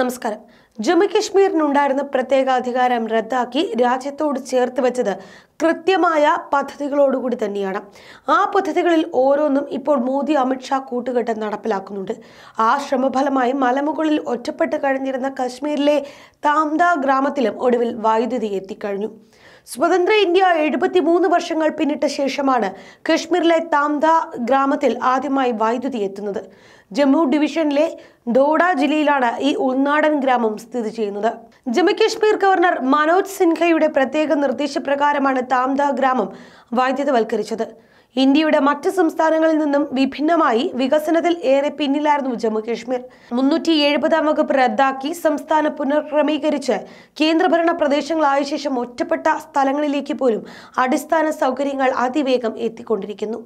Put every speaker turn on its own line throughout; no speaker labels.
നമസ്കാരം. ജമ്മു കശ്മീരിനുണ്ടായിരുന്ന പ്രത്യേക അധികാരം റദ്ദാക്കി രാജ്യത്തോട് ചേർത്ത് വെച്ചത് കൃത്യമായ പദ്ധതികളോടുകൂടി തന്നെയാണ്. ആ പദ്ധതികളിൽ ഓരോന്നും ഇപ്പോൾ മോദി അമിത്ഷാ കൂട്ടുകെട്ട് നടപ്പിലാക്കുന്നുണ്ട്. ആ ശ്രമഫലമായി മലമുകളിൽ ഒറ്റപ്പെട്ട് കഴിഞ്ഞിരുന്ന കശ്മീരിലെ താംദ ഗ്രാമത്തിലും ഒടുവിൽ വൈദ്യുതി എത്തിക്കഴിഞ്ഞു. സ്വതന്ത്ര ഇന്ത്യ എഴുപത്തിമൂന്ന് വർഷങ്ങൾ പിന്നിട്ട ശേഷമാണ് കശ്മീരിലെ താംദ ഗ്രാമത്തിൽ ആദ്യമായി വൈദ്യുതി എത്തുന്നത്. ജമ്മു ഡിവിഷനിലെ ദോഡ ജില്ലയിലാണ് ഈ ഉൾനാടൻ ഗ്രാമം സ്ഥിതി ചെയ്യുന്നത്. ജമ്മു കശ്മീർ ഗവർണർ മനോജ് സിൻഹയുടെ പ്രത്യേക നിർദ്ദേശപ്രകാരമാണ് താംദ ഗ്രാമം വൈദ്യുതവൽക്കരിച്ചത്. ഇന്ത്യയുടെ മറ്റ് സംസ്ഥാനങ്ങളിൽ നിന്നും വിഭിന്നമായി വികസനത്തിൽ ഏറെ പിന്നിലായിരുന്നു ജമ്മു കാശ്മീർ മുന്നൂറ്റി എഴുപതാം വകുപ്പ് റദ്ദാക്കി സംസ്ഥാനം പുനഃക്രമീകരിച്ച് കേന്ദ്രഭരണ പ്രദേശങ്ങളായ ശേഷം ഒറ്റപ്പെട്ട സ്ഥലങ്ങളിലേക്ക് പോലും അടിസ്ഥാന സൗകര്യങ്ങൾ അതിവേഗം എത്തിക്കൊണ്ടിരിക്കുന്നു.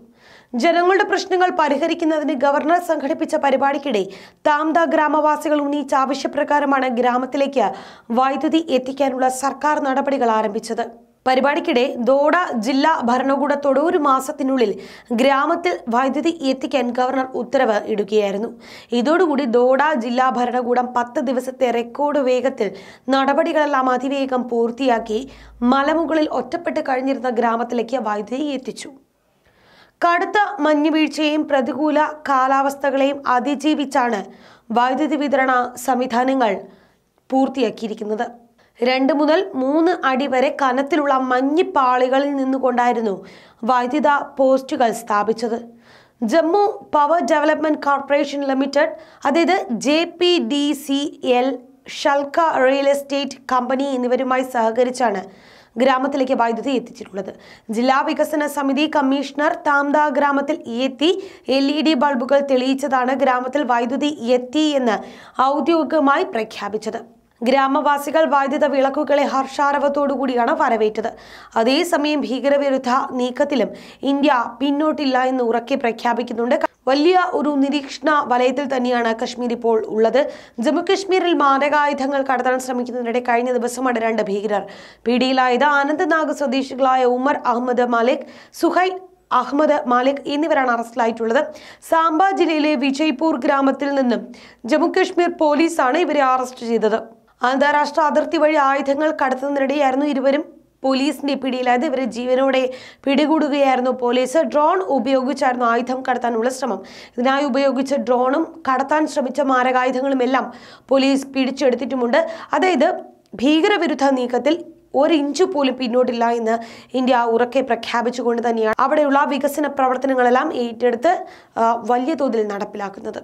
ജനങ്ങളുടെ പ്രശ്നങ്ങൾ പരിഹരിക്കുന്നതിന് ഗവർണർ സംഘടിപ്പിച്ച പരിപാടിക്കിടെ താംത ഗ്രാമവാസികൾ ഉന്നയിച്ച ആവശ്യപ്രകാരമാണ് ഗ്രാമത്തിലേക്ക് വൈദ്യുതി എത്തിക്കാനുള്ള സർക്കാർ നടപടികൾ ആരംഭിച്ചത്. പരിപാടിക്കിടെ ദോഡ ജില്ലാ ഭരണകൂടത്തോട് ഒരു മാസത്തിനുള്ളിൽ ഗ്രാമത്തിൽ വൈദ്യുതി എത്തിക്കാൻ ഗവർണർ ഉത്തരവ് ഇടുകയായിരുന്നു. ഇതോടുകൂടി ദോഡ ജില്ലാ ഭരണകൂടം പത്ത് ദിവസത്തെ റെക്കോർഡ് വേഗത്തിൽ നടപടികളെല്ലാം അതിവേഗം പൂർത്തിയാക്കി മലമുകളിൽ ഒറ്റപ്പെട്ട് കഴിഞ്ഞിരുന്ന ഗ്രാമത്തിലേക്ക് വൈദ്യുതി എത്തിച്ചു. കടുത്ത മഞ്ഞുവീഴ്ചയും പ്രതികൂല കാലാവസ്ഥകളെയും അതിജീവിച്ചാണ് വൈദ്യുതി വിതരണ സംവിധാനങ്ങൾ പൂർത്തിയാക്കിയിരിക്കുന്നത്. രണ്ട് മുതൽ മൂന്ന് അടി വരെ കനത്തിലുള്ള മഞ്ഞിപ്പാളികളിൽ നിന്നുകൊണ്ടായിരുന്നു വൈദ്യുത പോസ്റ്റുകൾ സ്ഥാപിച്ചത്. Jammu power development corporation limited അതായത് J P D C L ഷൽക്ക real estate company എന്നിവരുമായി സഹകരിച്ചാണ് ഗ്രാമത്തിലേക്ക് വൈദ്യുതി എത്തിച്ചിട്ടുള്ളത്. ജില്ലാ വികസന സമിതി കമ്മീഷണർ താംദ ഗ്രാമത്തിൽ എത്തി എൽ ഇ ഡി ബൾബുകൾ തെളിയിച്ചതാണ് ഗ്രാമത്തിൽ വൈദ്യുതി എത്തി എന്ന് ഔദ്യോഗികമായി പ്രഖ്യാപിച്ചത്. ഗ്രാമവാസികൾ വൈദ്യുത വിളക്കുകളെ ഹർഷാരവത്തോടുകൂടിയാണ് വരവേറ്റത്. അതേസമയം ഭീകരവിരുദ്ധ നീക്കത്തിലും ഇന്ത്യ പിന്നോട്ടില്ല എന്ന് ഉറക്കെ പ്രഖ്യാപിക്കുന്നുണ്ട്. വലിയ ഒരു നിരീക്ഷണ വലയത്തിൽ തന്നെയാണ് കശ്മീർ ഇപ്പോൾ ഉള്ളത്. ജമ്മുകശ്മീരിൽ മാരകായുധങ്ങൾ കടത്താൻ ശ്രമിക്കുന്നതിനിടെ കഴിഞ്ഞ ദിവസമാണ് രണ്ട് ഭീകരർ പിടിയിലായത്. അനന്ത്നാഗ് സ്വദേശികളായ ഉമർ അഹമ്മദ് മാലിക് സുഹൈൽ അഹമ്മദ് മാലിക് എന്നിവരാണ് അറസ്റ്റിലായിട്ടുള്ളത്. സാംബ ജില്ലയിലെ വിജയ്പൂർ ഗ്രാമത്തിൽ നിന്നും ജമ്മുകശ്മീർ പോലീസാണ് ഇവരെ അറസ്റ്റ് ചെയ്തത്. അന്താരാഷ്ട്ര അതിർത്തി വഴി ആയുധങ്ങൾ കടത്തുന്നതിനിടെയായിരുന്നു ഇരുവരും പോലീസിന്റെ പിടിയിലായത്. ഇവരെ ജീവനോടെ പിടികൂടുകയായിരുന്നു പോലീസ്. ഡ്രോൺ ഉപയോഗിച്ചായിരുന്നു ആയുധം കടത്താനുള്ള ശ്രമം. ഇതിനായി ഉപയോഗിച്ച ഡ്രോണും കടത്താൻ ശ്രമിച്ച മാരകായുധങ്ങളും എല്ലാം പോലീസ് പിടിച്ചെടുത്തിട്ടുമുണ്ട്. അതായത് ഭീകരവിരുദ്ധ നീക്കത്തിൽ ഒരു ഇഞ്ച് പോലും പിന്നോട്ടില്ല എന്ന് ഇന്ത്യ ഉറക്കെ പ്രഖ്യാപിച്ചുകൊണ്ട് തന്നെയാണ് അവിടെയുള്ള വികസന പ്രവർത്തനങ്ങളെല്ലാം ഏറ്റെടുത്ത് വലിയ തോതിൽ നടപ്പിലാക്കുന്നത്.